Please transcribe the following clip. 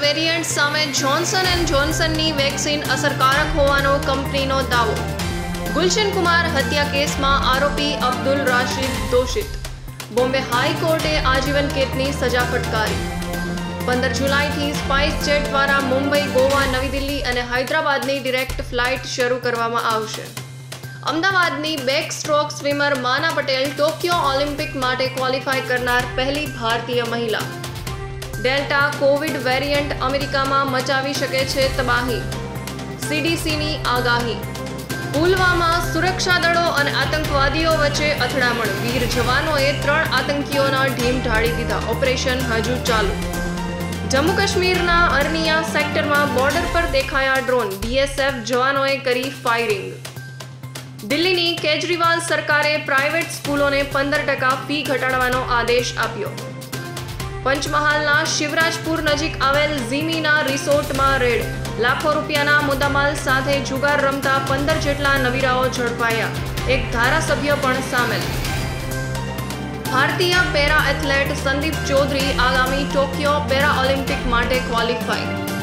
Variant સામે Johnson and જોન્સનની vaccine અસરકારક હોવાનો કંપનીનો દાવો. ગુલશન કુમાર હત્યા કેસમાં આરોપી અબ્દુલ રાશિદ દોષિત. બોમ્બે હાઈકોર્ટે આજીવન કેદની સજા ફટકારી. પંદર જુલાઈથી સ્પાઇસ જેટ દ્વારા મુંબઈ, ગોવા, નવી દિલ્હી અને હૈદરાબાદની ડિરેક્ટ ફ્લાઇટ શરૂ કરવામાં આવશે. અમદાવાદની backstroke swimmer Maana Patel Tokyo Olympic માટે ક્વોલિફાય કરનાર પહેલી ભારતીય મહિલા. ડેલ્ટા કોવિડ વેરિયન્ટ અમેરિકામાં મચાવી શકે છે તબાહી. સીડીસીની આગાહી. પુલવામા સુરક્ષા દળો અને આતંકવાદીઓ વચ્ચે અથડામણ. વીર જવાનોએ ત્રણ આતંકીઓના ઢીમ ઢાળી દીધા. ઓપરેશન હજુ ચાલુ. જમ્મુ કાશ્મીરના અર્નિયા સેક્ટરમાં બોર્ડર પર દેખાયા ડ્રોન. બીએસએફ જવાનોએ કરી ફાયરિંગ. દિલ્હીની કેજરીવાલ સરકારે પ્રાઇવેટ સ્કૂલોને પંદર ટકા ફી ઘટાડવાનો આદેશ આપ્યો. પંચમહાલના શિવરાજપુર નજીક આવેલ ઝીમીના રિસોર્ટમાં રેડ. લાખો રૂપિયાના મુદ્દામાલ સાથે જુગાર રમતા પંદર જેટલા નવીરાઓ ઝડપાયા. એક ધારાસભ્ય પણ સામેલ. ભારતીય પેરા એથ્લેટ સંદીપ ચૌધરી આગામી ટોક્યો પેરા ઓલિમ્પિક માટે ક્વોલિફાય.